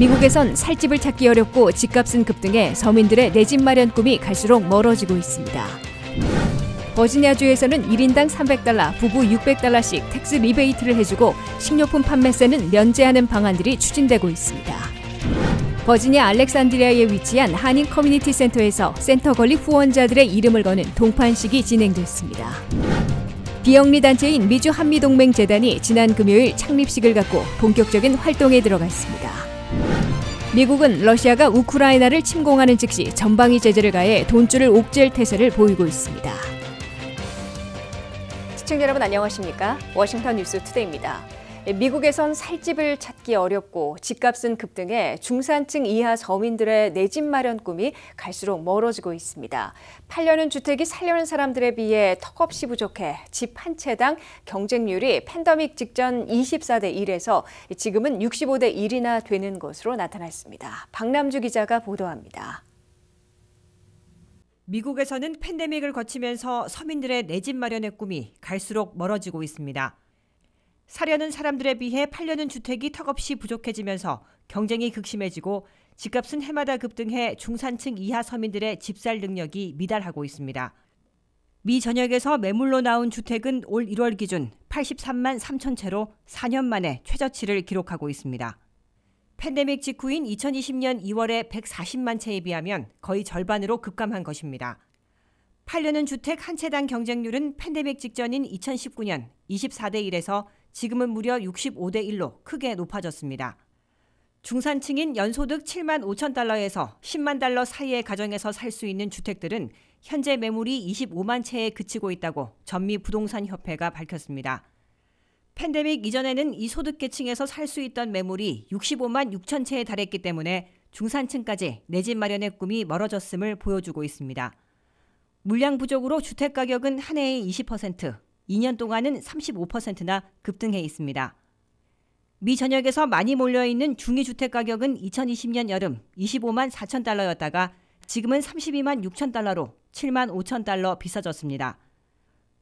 미국에선 살 집을 찾기 어렵고 집값은 급등해 서민들의 내 집 마련 꿈이 갈수록 멀어지고 있습니다. 버지니아주에서는 1인당 300달러, 부부 600달러씩 tax rebate를 해주고 식료품 판매세는 면제하는 방안들이 추진되고 있습니다. 버지니아 알렉산드리아에 위치한 한인 커뮤니티 센터에서 센터 건립 후원자들의 이름을 거는 동판식이 진행됐습니다. 비영리 단체인 미주 한미동맹 재단이 지난 금요일 창립식을 갖고 본격적인 활동에 들어갔습니다. 미국은 러시아가 우크라이나를 침공하는 즉시 전방위 제재를 가해 돈줄을 옥죌 태세를 보이고 있습니다. 시청자 여러분 안녕하십니까? 워싱턴 뉴스 투데이입니다. 미국에선 살 집을 찾기 어렵고 집값은 급등해 중산층 이하 서민들의 내 집 마련 꿈이 갈수록 멀어지고 있습니다. 팔려는 주택이 살려는 사람들에 비해 턱없이 부족해 집 한 채당 경쟁률이 팬데믹 직전 24대 1에서 지금은 65대 1이나 되는 것으로 나타났습니다. 박남주 기자가 보도합니다. 미국에서는 팬데믹을 거치면서 서민들의 내 집 마련의 꿈이 갈수록 멀어지고 있습니다. 사려는 사람들에 비해 팔려는 주택이 턱없이 부족해지면서 경쟁이 극심해지고 집값은 해마다 급등해 중산층 이하 서민들의 집살 능력이 미달하고 있습니다. 미 전역에서 매물로 나온 주택은 올 1월 기준 83만 3천 채로 4년 만에 최저치를 기록하고 있습니다. 팬데믹 직후인 2020년 2월에 140만 채에 비하면 거의 절반으로 급감한 것입니다. 팔려는 주택 한 채당 경쟁률은 팬데믹 직전인 2019년 24대 1에서 지금은 무려 65대 1로 크게 높아졌습니다. 중산층인 연소득 7만 5천 달러에서 10만 달러 사이의 가정에서 살 수 있는 주택들은 현재 매물이 25만 채에 그치고 있다고 전미 부동산 협회가 밝혔습니다. 팬데믹 이전에는 이 소득계층에서 살 수 있던 매물이 65만 6천 채에 달했기 때문에 중산층까지 내 집 마련의 꿈이 멀어졌음을 보여주고 있습니다. 물량 부족으로 주택 가격은 한 해에 20%, 2년 동안은 35%나 급등해 있습니다. 미 전역에서 많이 몰려있는 중위 주택 가격은 2020년 여름 25만 4천 달러였다가 지금은 32만 6천 달러로 7만 5천 달러 비싸졌습니다.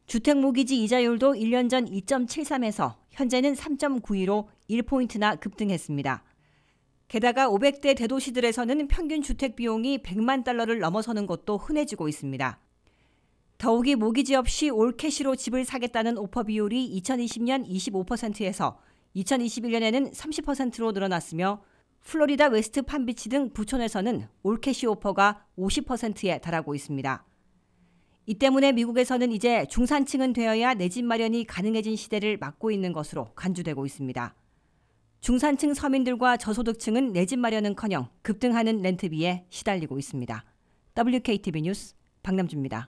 주택 모기지 이자율도 1년 전 2.73에서 현재는 3.92로 1포인트나 급등했습니다. 게다가 500대 대도시들에서는 평균 주택 비용이 100만 달러를 넘어서는 것도 흔해지고 있습니다. 더욱이 모기지 없이 all cash로 집을 사겠다는 오퍼 비율이 2020년 25%에서 2021년에는 30%로 늘어났으며 플로리다 웨스트 팜비치 등 부촌에서는 all cash 오퍼가 50%에 달하고 있습니다. 이 때문에 미국에서는 이제 중산층은 되어야 내 집 마련이 가능해진 시대를 맞고 있는 것으로 간주되고 있습니다. 중산층 서민들과 저소득층은 내 집 마련은커녕 급등하는 렌트비에 시달리고 있습니다. WKTV 뉴스 박남주입니다.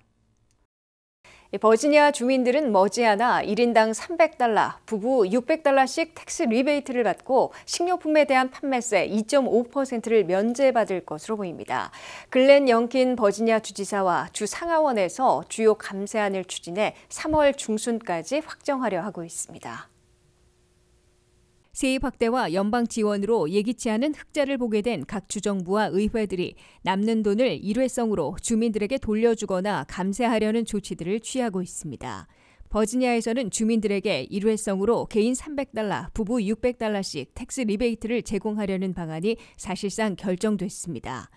버지니아 주민들은 머지않아 1인당 300달러, 부부 600달러씩 tax rebate를 받고 식료품에 대한 판매세 2.5%를 면제받을 것으로 보입니다. 글렌 영킨 버지니아 주지사와 주 상하원에서 주요 감세안을 추진해 3월 중순까지 확정하려 하고 있습니다. 세입 확대와 연방 지원으로 예기치 않은 흑자를 보게 된 각 주정부와 의회들이 남는 돈을 일회성으로 주민들에게 돌려주거나 감세하려는 조치들을 취하고 있습니다. 버지니아에서는 주민들에게 일회성으로 개인 300달러, 부부 600달러씩 tax rebate를 제공하려는 방안이 사실상 결정됐습니다.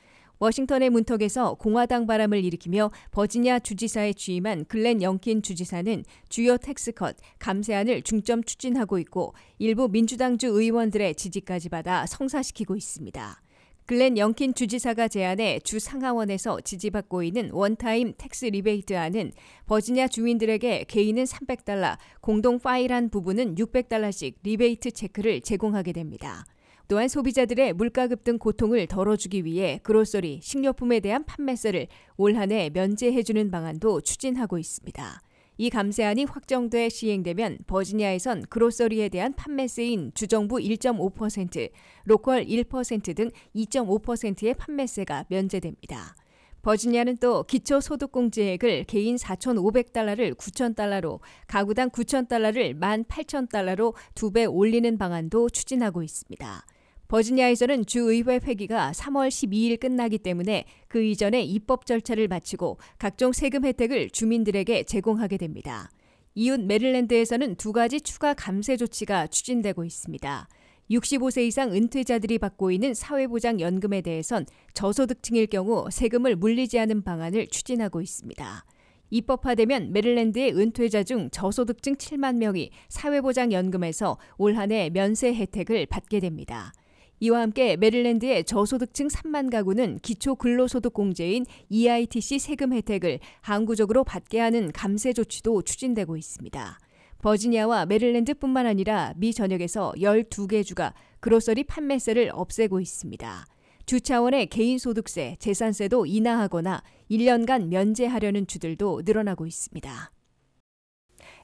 워싱턴의 문턱에서 공화당 바람을 일으키며 버지니아 주지사에 취임한 글렌 영킨 주지사는 주요 tax cut, 감세안을 중점 추진하고 있고 일부 민주당주 의원들의 지지까지 받아 성사시키고 있습니다. 글렌 영킨 주지사가 제안해 주 상하원에서 지지받고 있는 one-time tax rebate안은 버지니아 주민들에게 개인은 300달러, 공동 file한 부부는 600달러씩 rebate check를 제공하게 됩니다. 또한 소비자들의 물가 급 등 고통을 덜어주기 위해 그로소리, 식료품에 대한 판매세를 올 한 해 면제해주는 방안도 추진하고 있습니다. 이 감세안이 확정돼 시행되면 버지니아에선 그로서리에 대한 판매세인 주정부 1.5%, 로컬 1%등 2.5%의 판매세가 면제됩니다. 버지니아는 또 기초소득공제액을 개인 4,500달러를 9,000달러로, 가구당 9,000달러를 18,000달러로 두 배 올리는 방안도 추진하고 있습니다. 버지니아에서는 주의회 회기가 3월 12일 끝나기 때문에 그 이전에 입법 절차를 마치고 각종 세금 혜택을 주민들에게 제공하게 됩니다. 이웃 메릴랜드에서는 두 가지 추가 감세 조치가 추진되고 있습니다. 65세 이상 은퇴자들이 받고 있는 사회보장연금에 대해선 저소득층일 경우 세금을 물리지 않은 방안을 추진하고 있습니다. 입법화되면 메릴랜드의 은퇴자 중 저소득층 7만 명이 사회보장연금에서 올 한 해 면세 혜택을 받게 됩니다. 이와 함께 메릴랜드의 저소득층 3만 가구는 기초 근로소득 공제인 EITC 세금 혜택을 항구적으로 받게 하는 감세 조치도 추진되고 있습니다. 버지니아와 메릴랜드뿐만 아니라 미 전역에서 12개 주가 grocery 판매세를 없애고 있습니다. 주 차원의 개인소득세, 재산세도 인하하거나 1년간 면제하려는 주들도 늘어나고 있습니다.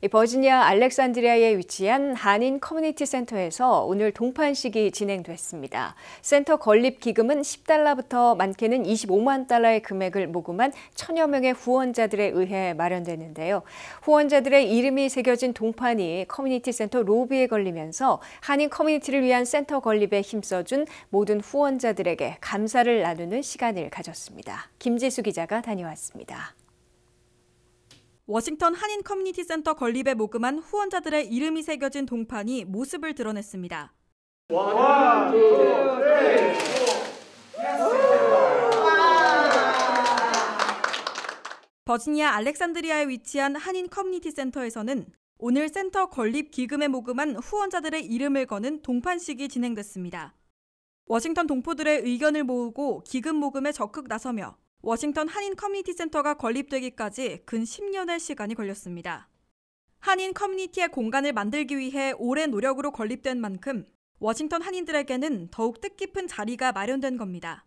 버지니아 알렉산드리아에 위치한 한인 커뮤니티 센터에서 오늘 동판식이 진행됐습니다. 센터 건립 기금은 10달러부터 많게는 25만 달러의 금액을 모금한 천여 명의 후원자들에 의해 마련됐는데요. 후원자들의 이름이 새겨진 동판이 커뮤니티 센터 로비에 걸리면서 한인 커뮤니티를 위한 센터 건립에 힘써준 모든 후원자들에게 감사를 나누는 시간을 가졌습니다. 김지수 기자가 다녀왔습니다. 워싱턴 한인 커뮤니티 센터 건립에 모금한 후원자들의 이름이 새겨진 동판이 모습을 드러냈습니다. 버지니아 알렉산드리아에 위치한 한인 커뮤니티 센터에서는 오늘 센터 건립 기금에 모금한 후원자들의 이름을 거는 동판식이 진행됐습니다. 워싱턴 동포들의 의견을 모으고 기금 모금에 적극 나서며 워싱턴 한인 커뮤니티 센터가 건립되기까지 근 10년의 시간이 걸렸습니다. 한인 커뮤니티의 공간을 만들기 위해 오랜 노력으로 건립된 만큼 워싱턴 한인들에게는 더욱 뜻깊은 자리가 마련된 겁니다.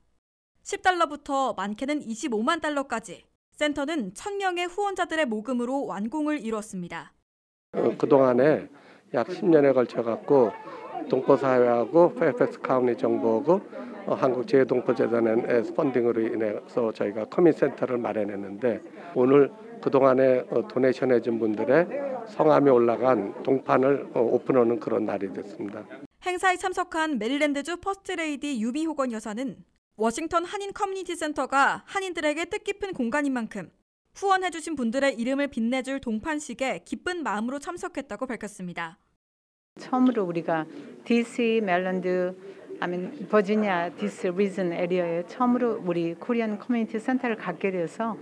10달러부터 많게는 25만 달러까지 센터는 1000명의 후원자들의 모금으로 완공을 이뤘습니다. 어, 그동안에 약 10년에 걸쳐 갖고 동포사회하고 페어팩스 카운티 정부하고 어, 한국재외동포재단의 펀딩으로 인해서 저희가 커뮤니티센터를 마련했는데 오늘 그동안에 어, donation 해준 분들의 성함이 올라간 동판을 어, 오픈하는 그런 날이 됐습니다. 행사에 참석한 메릴랜드주 퍼스트레이디 유미 호건 여사는 워싱턴 한인 커뮤니티 센터가 한인들에게 뜻깊은 공간인 만큼 후원해주신 분들의 이름을 빛내줄 동판식에 기쁜 마음으로 참석했다고 밝혔습니다. 처음으로 우리가 DC, 메릴랜드, and 버지니아 this region area에 처음으로 우리 Korean community center를 갖게 돼서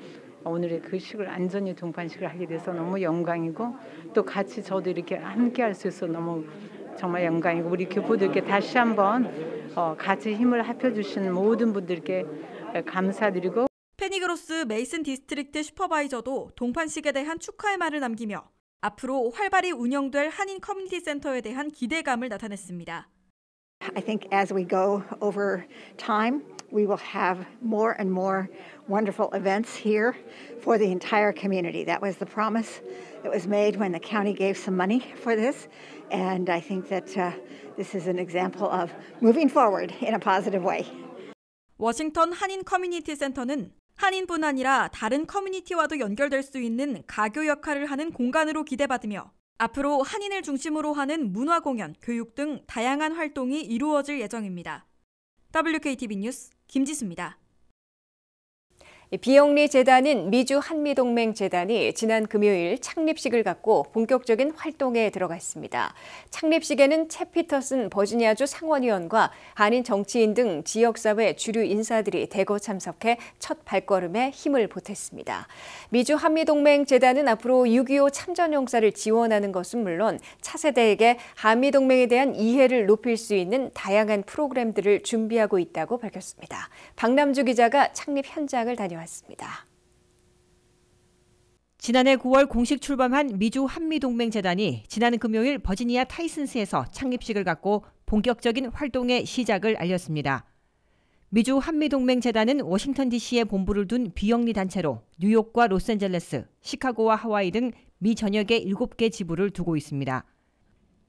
오늘의 그 식을 안전히 동판식을 하게 돼서 너무 영광이고 또 같이 저도 이렇게 함께 할 수 있어 너무 정말 영광이고 우리 교포들께 다시 한번 어, 같이 힘을 합해주신 모든 분들께 감사드리고 페니 그로스 메이슨 district supervisor도 동판식에 대한 축하의 말을 남기며 앞으로 활발히 운영될 한인 커뮤니티 센터에 대한 기대감을 나타냈습니다. I think as we go over time, we will have more and more wonderful events here for the entire community. That was the promise that was made when the county gave some money for this. And I think that uh, this is an example of moving forward in a positive way. 워싱턴 한인 커뮤니티 센터는 한인뿐 아니라 다른 커뮤니티와도 연결될 수 있는 가교 역할을 하는 공간으로 기대받으며 앞으로 한인을 중심으로 하는 문화 공연, 교육 등 다양한 활동이 이루어질 예정입니다. WKTV 뉴스 김지수입니다. 비영리 재단인 미주 한미동맹 재단이 지난 금요일 창립식을 갖고 본격적인 활동에 들어갔습니다. 창립식에는 채 피터슨 버지니아주 상원의원과 한인 정치인 등 지역사회 주류 인사들이 대거 참석해 첫 발걸음에 힘을 보탰습니다. 미주 한미동맹 재단은 앞으로 6.25 참전 용사를 지원하는 것은 물론 차세대에게 한미동맹에 대한 이해를 높일 수 있는 다양한 프로그램들을 준비하고 있다고 밝혔습니다. 박남주 기자가 창립 현장을 다녀왔습니다. 왔습니다. 지난해 9월 공식 출범한 미주 한미동맹재단이 지난 금요일 버지니아 타이슨스에서 창립식을 갖고 본격적인 활동의 시작을 알렸습니다. 미주 한미동맹재단은 워싱턴 DC에 본부를 둔 비영리 단체로 뉴욕과 로스앤젤레스, 시카고와 하와이 등 미 전역에 7개 지부를 두고 있습니다.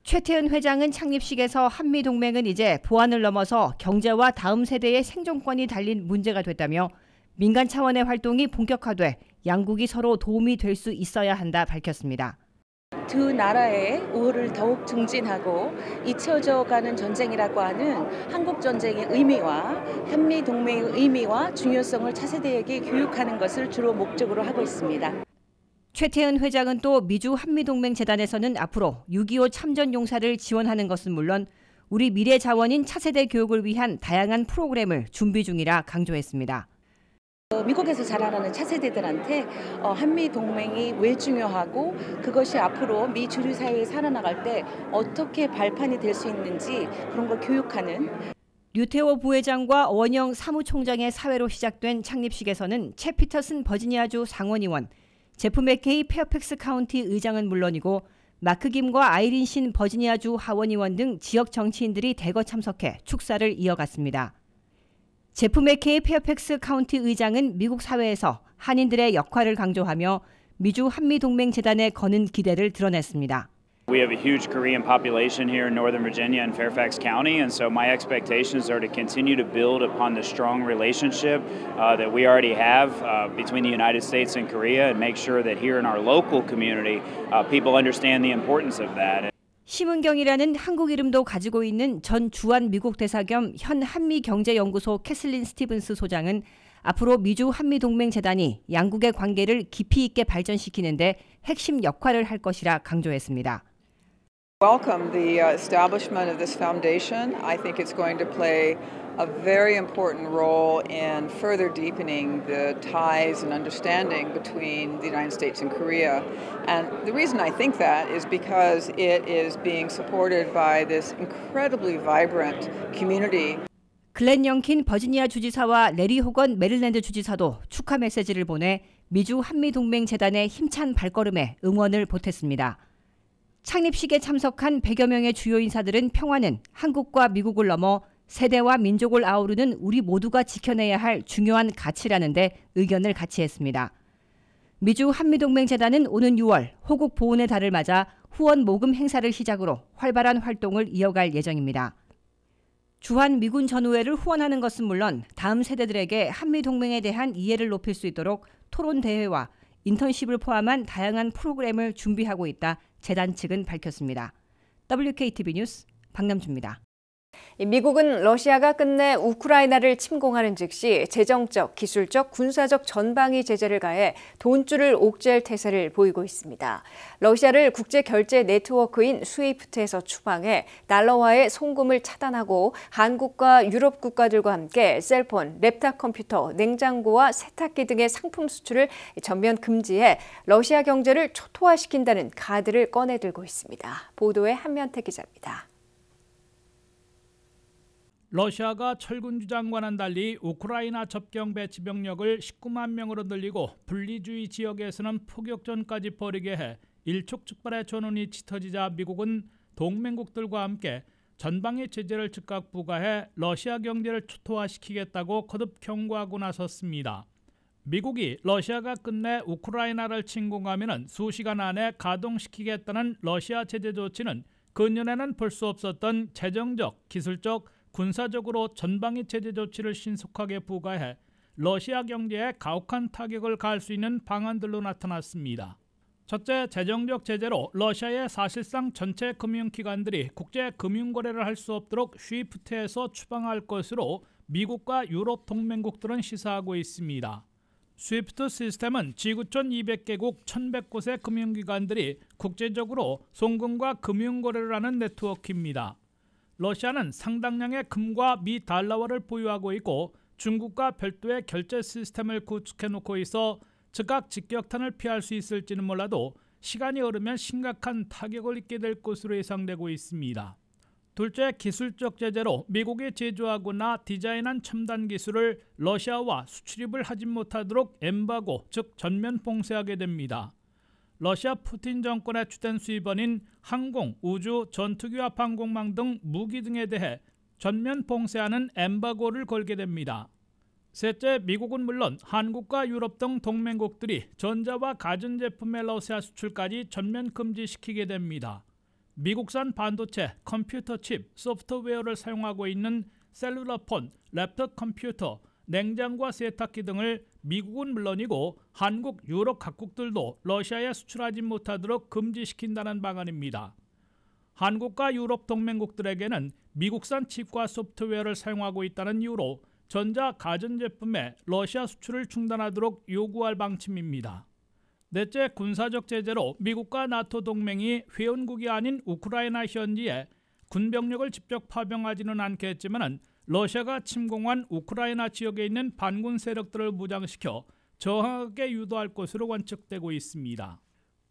최태은 회장은 창립식에서 한미동맹은 이제 보안을 넘어서 경제와 다음 세대의 생존권이 달린 문제가 됐다며 민간 차원의 활동이 본격화돼 양국이 서로 도움이 될 수 있어야 한다 밝혔습니다. 두 나라의 우호를 더욱 증진하고 잊혀져 가는 전쟁이라고 하는 한국 전쟁의 의미와 한미 동맹의 의미와 중요성을 차세대에게 교육하는 것을 주로 목적으로 하고 있습니다. 최태은 회장은 또 미주 한미동맹 재단에서는 앞으로 6.25 참전 용사를 지원하는 것은 물론 우리 미래 자원인 차세대 교육을 위한 다양한 프로그램을 준비 중이라 강조했습니다. 어, 미국에서 자라나는 차세대들한테 어, 한미 동맹이 왜 중요하고 그것이 앞으로 미 주류 사회에 살아나갈 때 어떻게 발판이 될 수 있는지 그런 걸 교육하는 류태호 부회장과 원영 사무총장의 사회로 시작된 창립식에서는 챕 피터슨 버지니아주 상원의원, 제프 맥케이 페어팩스 카운티 의장은 물론이고 마크 김과 아이린 신 버지니아주 하원의원 등 지역 정치인들이 대거 참석해 축사를 이어갔습니다. 제프 맥케이 페어팩스 카운티 의장은 미국 사회에서 한인들의 역할을 강조하며 미주 한미동맹재단에 거는 기대를 드러냈습니다. We have a huge Korean population here in Northern Virginia and Fairfax County, and so my expectations are to continue to build upon the strong relationship uh, that we already have uh, between the United States and Korea and make sure that here in our local community, uh, people understand the importance of that. 심은경이라는 한국 이름도 가지고 있는 전 주한 미국 대사 겸 현 한미 경제연구소 캐슬린 스티븐스 소장은 앞으로 미주 한미 동맹 재단이 양국의 관계를 깊이 있게 발전시키는데 핵심 역할을 할 것이라 강조했습니다. welcome the uh, establishment of this foundation. I think it's going to play a very important role in further deepening the ties and understanding between the United States and Korea. And the reason I think that is because it is being supported by this incredibly vibrant community. 글렌 영킨 버지니아 주지사와 레리 호건 메릴랜드 주지사도 축하 메시지를 보내 미주 한미동맹재단의 힘찬 발걸음에 응원을 보탰습니다. 창립식에 참석한 100여 명의 주요 인사들은 평화는 한국과 미국을 넘어 세대와 민족을 아우르는 우리 모두가 지켜내야 할 중요한 가치라는데 의견을 같이 했습니다. 미주 한미동맹재단은 오는 6월 호국 보훈의 달을 맞아 후원 모금 행사를 시작으로 활발한 활동을 이어갈 예정입니다. 주한 미군 전우회를 후원하는 것은 물론 다음 세대들에게 한미 동맹에 대한 이해를 높일 수 있도록 토론 대회와 인턴십을 포함한 다양한 프로그램을 준비하고 있다 재단 측은 밝혔습니다. WKTV 뉴스 박남주입니다. 미국은 러시아가 끝내 우크라이나를 침공하는 즉시 재정적, 기술적, 군사적 전방위 제재를 가해 돈줄을 옥죌 태세를 보이고 있습니다. 러시아를 국제 결제 네트워크인 스위프트에서 추방해 달러화의 송금을 차단하고 한국과 유럽 국가들과 함께 cell phone, 랩탑 컴퓨터, 냉장고와 세탁기 등의 상품 수출을 전면 금지해 러시아 경제를 초토화시킨다는 카드를 꺼내들고 있습니다. 보도에 한면태 기자입니다. 러시아가 철군 주장과는 달리 우크라이나 접경 배치 병력을 19만 명으로 늘리고 분리주의 지역에서는 포격전까지 벌이게 해 일촉즉발의 전운이 짙어지자 미국은 동맹국들과 함께 전방위 제재를 즉각 부과해 러시아 경제를 초토화시키겠다고 거듭 경고하고 나섰습니다. 미국이 러시아가 끝내 우크라이나를 침공하면 수시간 안에 가동시키겠다는 러시아 제재 조치는 근년에는 볼 수 없었던 재정적, 기술적, 군사적으로 전방위 제재 조치를 신속하게 부과해 러시아 경제에 가혹한 타격을 가할 수 있는 방안들로 나타났습니다. 첫째, 재정적 제재로 러시아의 사실상 전체 금융기관들이 국제 금융거래를 할 수 없도록 쉬프트에서 추방할 것으로 미국과 유럽 동맹국들은 시사하고 있습니다. 스위프트 시스템은 지구촌 200개국 1100곳의 금융기관들이 국제적으로 송금과 금융거래를 하는 네트워크입니다. 러시아는 상당량의 금과 미 달러화를 보유하고 있고 중국과 별도의 결제 시스템을 구축해 놓고 있어 즉각 직격탄을 피할 수 있을지는 몰라도 시간이 흐르면 심각한 타격을 입게 될 것으로 예상되고 있습니다. 둘째, 기술적 제재로 미국이 제조하거나 디자인한 첨단 기술을 러시아와 수출입을 하지 못하도록 엠바고, 즉 전면 봉쇄하게 됩니다. 러시아 푸틴 정권의 주된 수입원인 항공, 우주, 전투기와 항공망 등 무기 등에 대해 전면 봉쇄하는 엠바고를 걸게 됩니다. 셋째, 미국은 물론 한국과 유럽 등 동맹국들이 전자와 가전제품의 러시아 수출까지 전면 금지시키게 됩니다. 미국산 반도체, 컴퓨터 칩, 소프트웨어를 사용하고 있는 cellular phone, 랩톱 컴퓨터, 냉장고와 세탁기 등을 미국은 물론이고 한국, 유럽 각국들도 러시아에 수출하지 못하도록 금지시킨다는 방안입니다. 한국과 유럽 동맹국들에게는 미국산 칩과 소프트웨어를 사용하고 있다는 이유로 전자 가전제품의 러시아 수출을 중단하도록 요구할 방침입니다. 넷째, 군사적 제재로 미국과 나토 동맹이 회원국이 아닌 우크라이나 현지에 군병력을 직접 파병하지는 않겠지만 러시아가 침공한 우크라이나 지역에 있는 반군 세력들을 무장시켜 저항하게 유도할 것으로 관측되고 있습니다.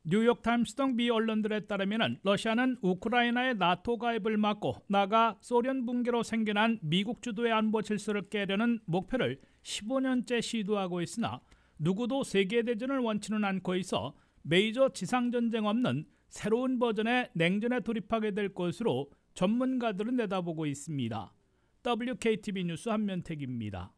뉴욕타임스 등 미 언론들에 따르면 러시아는 우크라이나의 나토 가입을 막고 나가 소련 붕괴로 생겨난 미국 주도의 안보 질서를 깨려는 목표를 15년째 시도하고 있으나 누구도 세계대전을 원치는 않고 있어 메이저 지상전쟁 없는 새로운 버전의 냉전에 돌입하게 될 것으로 전문가들은 내다보고 있습니다. WKTV 뉴스 한면택입니다.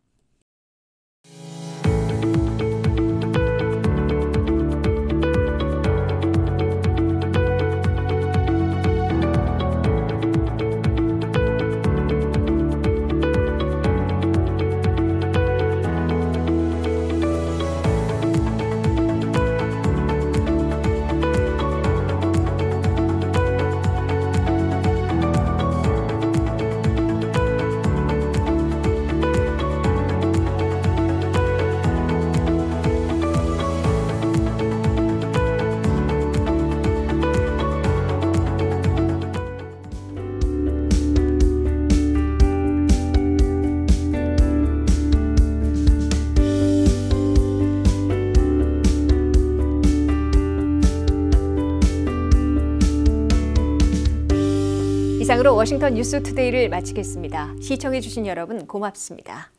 워싱턴 뉴스 투데이를 마치겠습니다. 시청해주신 여러분 고맙습니다.